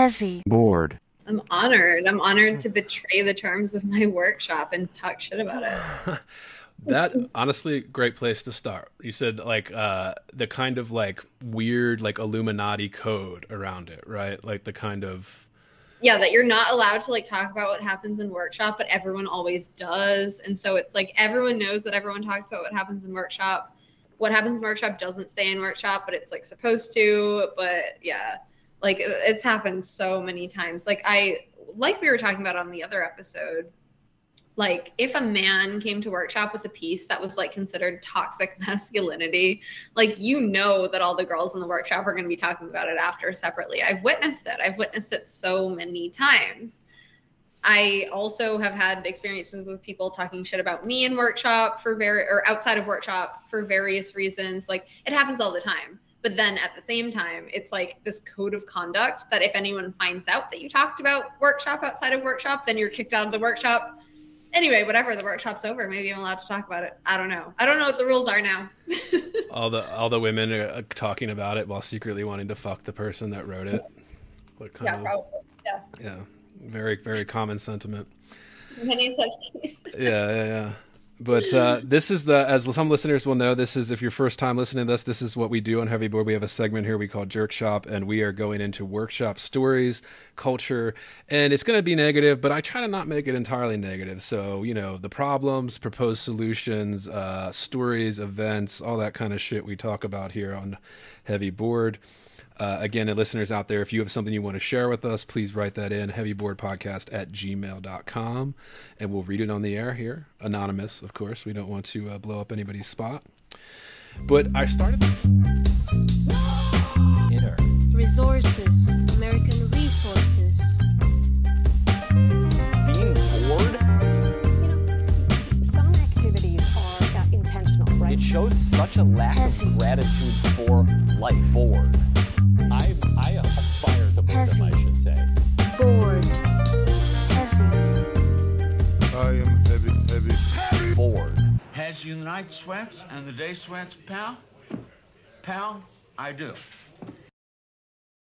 Heavy. Bored. I'm honored. I'm honored to betray the terms of my workshop and talk shit about it. that honestly great place to start you said like uh the kind of like weird like illuminati code around it right like the kind of yeah that you're not allowed to like talk about what happens in workshop but everyone always does and so it's like everyone knows that everyone talks about what happens in workshop what happens in workshop doesn't stay in workshop but it's like supposed to but yeah like it's happened so many times. Like i like we were talking about on the other episode like if a man came to workshop with a piece that was like considered toxic masculinity like you know that all the girls in the workshop are going to be talking about it after separately. I've witnessed it. I've witnessed it so many times. I also have had experiences with people talking shit about me in workshop for very or outside of workshop for various reasons. Like it happens all the time but then at the same time it's like this code of conduct that if anyone finds out that you talked about workshop outside of workshop then you're kicked out of the workshop anyway, whatever. The workshop's over. Maybe I'm allowed to talk about it. I don't know. I don't know what the rules are now. all the all the women are uh, talking about it while secretly wanting to fuck the person that wrote it. yeah, of, probably. Yeah. Yeah. Very very common sentiment. Many such cases. Yeah, yeah, yeah. But uh, this is the, as some listeners will know, this is if you're first time listening to this, this is what we do on Heavy Bored. We have a segment here we call Jerk Shop, and we are going into workshop stories, culture, and it's going to be negative, but I try to not make it entirely negative. So, you know, the problems, proposed solutions, uh, stories, events, all that kind of shit we talk about here on Heavy Bored. Uh, again, listeners out there, if you have something you want to share with us, please write that in heavyboredpodcast at gmail.com and we'll read it on the air here. Anonymous, of course. We don't want to uh, blow up anybody's spot. But I started. Inner. Resources. American resources. Being bored? You know, some activities are uh, intentional, right? It shows such a lack Heavy. of gratitude for life. Bored. Say. Bored. Heavy. I am heavy, heavy. Bored. Has you the night sweats and the day sweats, pal? Pal, I do.